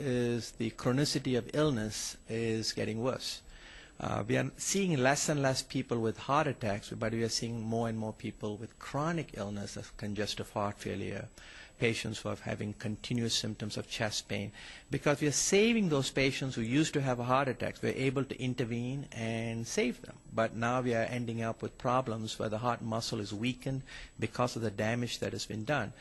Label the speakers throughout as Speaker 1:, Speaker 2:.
Speaker 1: is the chronicity of illness is getting worse. Uh, we are seeing less and less people with heart attacks, but we are seeing more and more people with chronic illness of congestive heart failure, patients who are having continuous symptoms of chest pain. Because we are saving those patients who used to have heart attacks, we're able to intervene and save them. But now we are ending up with problems where the heart muscle is weakened because of the damage that has been done.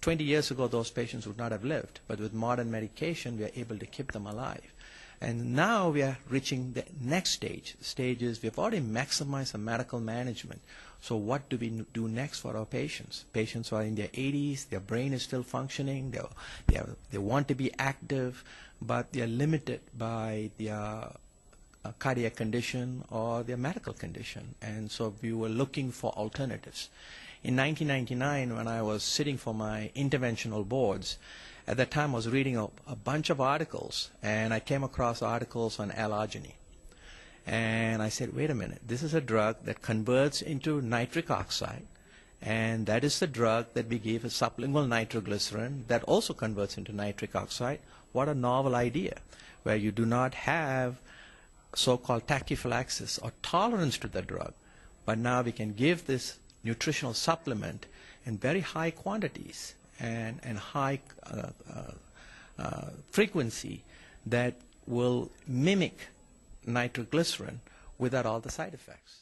Speaker 1: 20 years ago, those patients would not have lived, but with modern medication, we are able to keep them alive. And now we are reaching the next stage. Stages we've already maximized the medical management. So what do we do next for our patients? Patients are in their 80s, their brain is still functioning, they, they, want to be active, but they are limited by their uh, cardiac condition or their medical condition. And so we were looking for alternatives. In 1999, when I was sitting for my interventional boards, at that time I was reading a, a bunch of articles, and I came across articles on L-arginine. And I said, wait a minute, this is a drug that converts into nitric oxide, and that is the drug that we give as sublingual nitroglycerin that also converts into nitric oxide. What a novel idea, where you do not have so-called tachyphylaxis or tolerance to the drug, but now we can give this nutritional supplement in very high quantities and, and high uh, uh, uh, frequency that will mimic nitroglycerin without all the side effects.